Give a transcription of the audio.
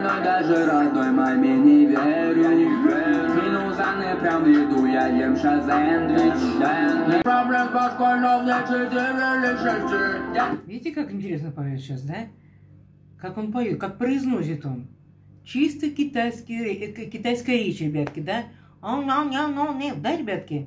Но даже родной маме не верю, не верю прям в еду, я ем шазэндвич Проблем башкой, но мне четыре или шесть Видите, как интересно поет сейчас, да? Как он поет, как произносит он. Чисто китайский, э, китайская речь, ребятки, да? Он, он, он, он, да, ребятки?